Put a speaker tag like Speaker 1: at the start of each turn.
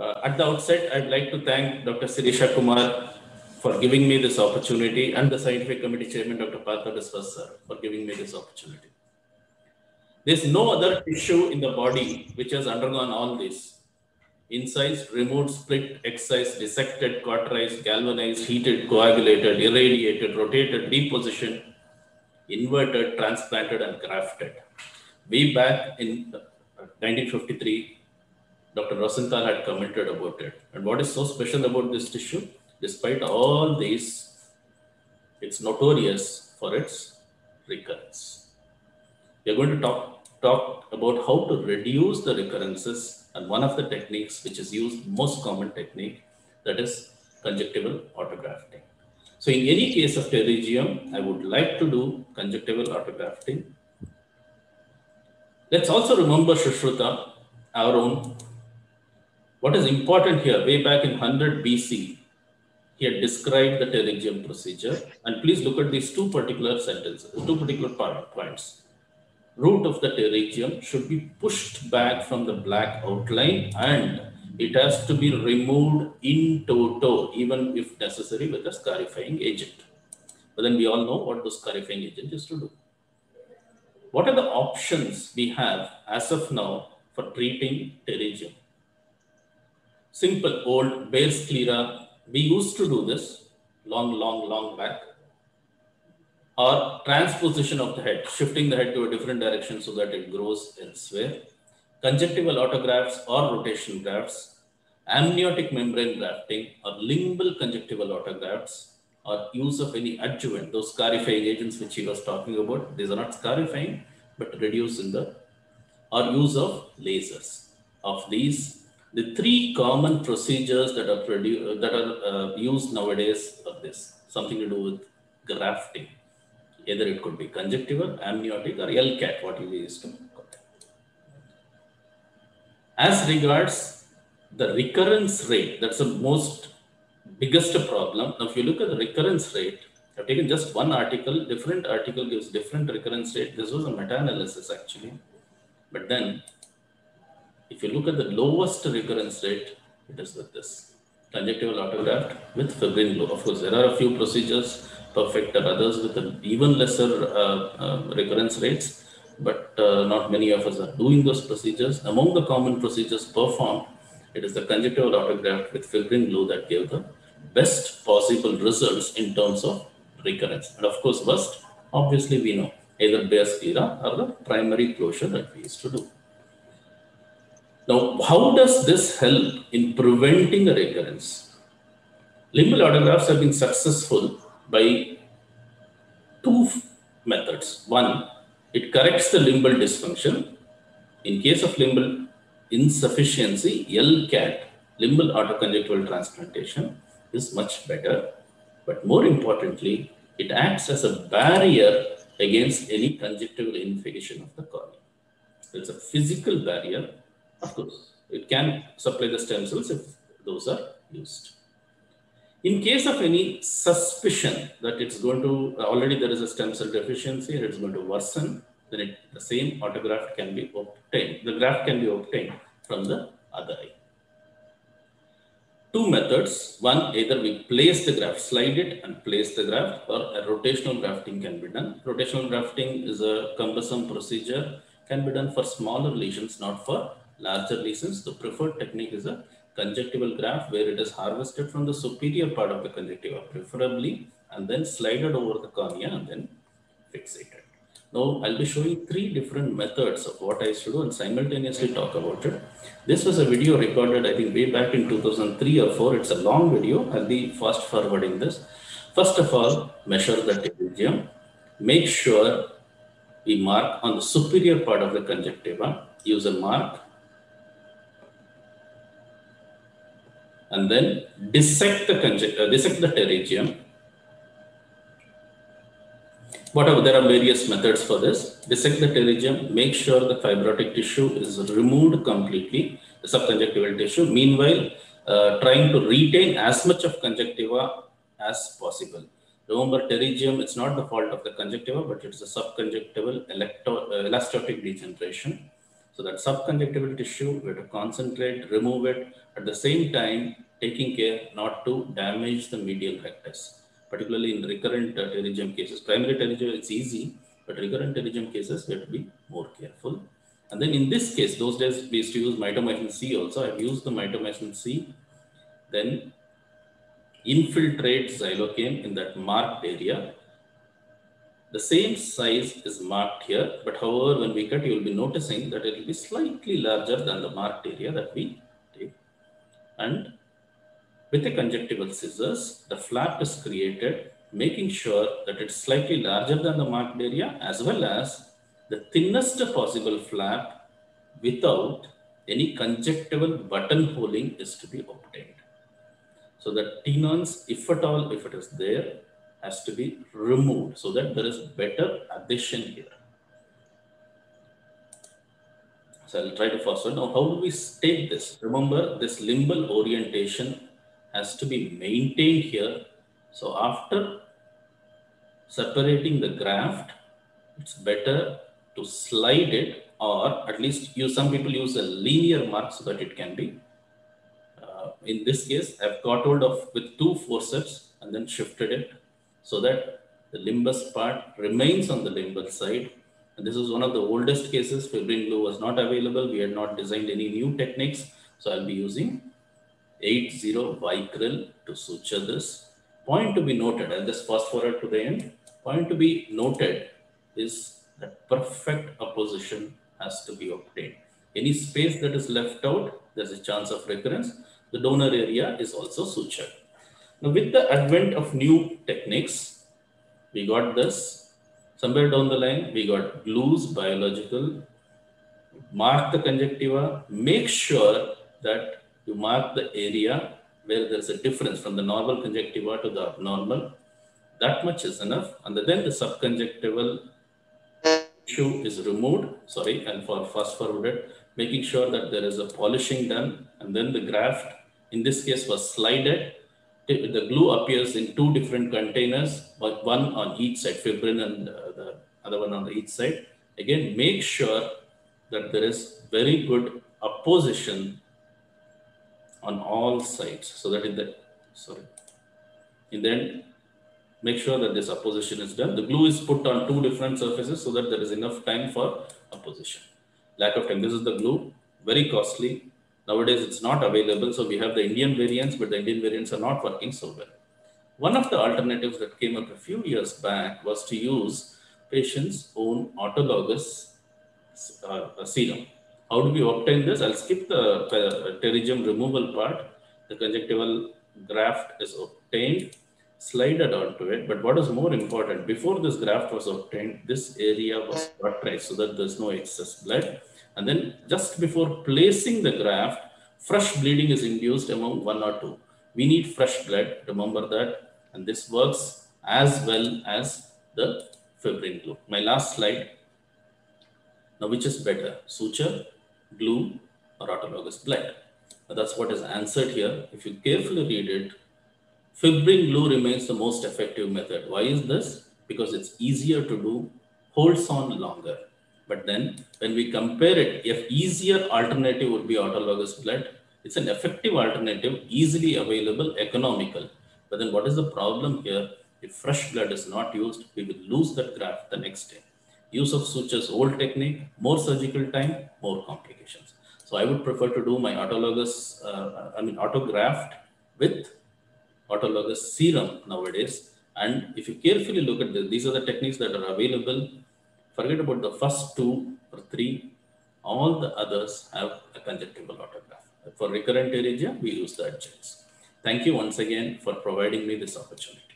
Speaker 1: Uh, at the outset, I'd like to thank Dr. Sirisha Kumar for giving me this opportunity and the scientific committee chairman, Dr. Partha Biswas for giving me this opportunity. There's no other tissue in the body which has undergone all this. Incised, removed, split, excised, dissected, cauterized, galvanized, heated, coagulated, irradiated, rotated, depositioned, inverted, transplanted, and grafted. Way back in 1953, Dr. Rosenthal had commented about it. And what is so special about this tissue? Despite all these, it's notorious for its recurrence. We are going to talk, talk about how to reduce the recurrences and one of the techniques which is used, most common technique, that is conjunctival autografting. So in any case of pterygium, I would like to do conjunctival autografting. Let's also remember Sushruta, our own. What is important here, way back in 100 BC, he had described the pterygium procedure. And please look at these two particular sentences, two particular points. Root of the pterygium should be pushed back from the black outline and it has to be removed in toto, even if necessary with a scarifying agent. But then we all know what the scarifying agent is to do. What are the options we have as of now for treating pterygium? Simple old bare sclera. We used to do this long, long, long back. Or transposition of the head, shifting the head to a different direction so that it grows elsewhere conjunctival autografts or rotation grafts, amniotic membrane grafting or limbal conjunctival autografts or use of any adjuvant, those scarifying agents which he was talking about, these are not scarifying, but reducing the, or use of lasers. Of these, the three common procedures that are, produ- that are uh, used nowadays are this, something to do with grafting. Either it could be conjunctival, amniotic, or LCAT, what we used to. As regards the recurrence rate, that's the most biggest problem. Now, if you look at the recurrence rate, I've taken just one article, different article gives different recurrence rate. This was a meta-analysis actually. But then, if you look at the lowest recurrence rate, it is with this conjunctival autograft with fibrin glue. Of course, there are a few procedures perfect and others with even lesser uh, uh, recurrence rates, but uh, not many of us are doing those procedures. Among the common procedures performed, it is the conjunctival autograft with fibrin glue that gave the best possible results in terms of recurrence. And of course, worst, obviously we know either bare sclera or the primary closure that we used to do. Now, how does this help in preventing a recurrence? Limbal autografts have been successful by two methods. One, it corrects the limbal dysfunction. In case of limbal insufficiency, LCAT, limbal autoconjunctival transplantation, is much better. But more importantly, it acts as a barrier against any conjunctival infection of the cornea. It's a physical barrier. Of course, it can supply the stem cells if those are used. In case of any suspicion that it's going to, already there is a stem cell deficiency and it's going to worsen, then it, the same autograft can be obtained. The graft can be obtained from the other eye two methods. One, either we place the graft, slide it and place the graft, or a rotational grafting can be done. Rotational grafting is a cumbersome procedure, can be done for smaller lesions, not for larger lesions. The preferred technique is a conjunctival graft where it is harvested from the superior part of the conjunctiva, preferably, and then slided over the cornea and then fixated. Now, I'll be showing three different methods of what I used to do and simultaneously talk about it. This was a video recorded, I think, way back in 2003 or 4. It's a long video. I'll be fast forwarding this. First of all, measure the pterygium. Make sure we mark on the superior part of the conjunctiva. Use a mark. And then dissect the, conjunctiva, dissect the pterygium whatever, there are various methods for this. Dissect the pterygium, make sure the fibrotic tissue is removed completely, the subconjunctival tissue. Meanwhile, uh, trying to retain as much of conjunctiva as possible. Remember, pterygium, it's not the fault of the conjunctiva, but it's a subconjunctival electro, uh, elastotic degeneration. So that subconjunctival tissue, we have to concentrate, remove it, at the same time, taking care not to damage the medial rectus, particularly in recurrent uh, pterygium cases. Primary pterygium, it's easy, but recurrent pterygium cases, we have to be more careful. And then in this case, those days we used to use mitomycin C also. I've used the mitomycin C. Then infiltrate xylocaine in that marked area. The same size is marked here, but however, when we cut, you will be noticing that it will be slightly larger than the marked area that we take. And with the conjunctival scissors, the flap is created, making sure that it's slightly larger than the marked area, as well as the thinnest possible flap without any conjunctival buttonholing is to be obtained. So the Tenon's, if at all, if it is there, has to be removed so that there is better addition here. So I'll try to first one. Now, how do we state this? Remember, this limbal orientation has to be maintained here. So after separating the graft, it's better to slide it or at least use some people use a linear mark so that it can be uh, in this case I've got hold of with two forceps and then shifted it so that the limbus part remains on the limbal side and this is one of the oldest cases fibrin glue was not available we had not designed any new techniques so I'll be using 80 vicryl to suture this point to be noted I'll just fast forward to the end point to be noted is that perfect apposition has to be obtained. Any space that is left out, there's a chance of recurrence. The donor area is also sutured. Now, with the advent of new techniques, we got this. Somewhere down the line, we got glues, biological. Mark the conjunctiva. Make sure that you mark the area where there's a difference from the normal conjunctiva to the abnormal. That much is enough. And then the subconjunctival tissue is removed, sorry, and for fast forwarded, making sure that there is a polishing done, and then the graft, in this case, was slided. The glue appears in two different containers, but one on each side, fibrin and uh, the other one on each side. Again, make sure that there is very good apposition on all sides, so that in the sorry, in the end, make sure that this apposition is done. The glue is put on two different surfaces so that there is enough time for apposition. Lack of time. This is the glue, very costly. Nowadays, it's not available. So we have the Indian variants, but the Indian variants are not working so well. One of the alternatives that came up a few years back was to use patient's own autologous uh, serum. How do we obtain this? I'll skip the uh, pterygium removal part. The conjunctival graft is obtained slided onto it. But what is more important, before this graft was obtained, this area was cauterized so that there's no excess blood. And then just before placing the graft, fresh bleeding is induced among one or two. We need fresh blood, remember that. And this works as well as the fibrin glue. My last slide. Now, which is better, suture, glue, or autologous blood? Now, that's what is answered here. If you carefully read it, Fibrin glue remains the most effective method. Why is this? Because it's easier to do, holds on longer. But then when we compare it, if easier alternative would be autologous blood, it's an effective alternative, easily available, economical. But then what is the problem here? If fresh blood is not used, we will lose that graft the next day. Use of sutures, old technique, more surgical time, more complications. So I would prefer to do my autologous, uh, I mean autograft with autologous serum nowadays. And if you carefully look at this, these are the techniques that are available. Forget about the first two or three. All the others have a conjunctival autograft. For recurrent pterygia, we use the adjuncts. Thank you once again for providing me this opportunity.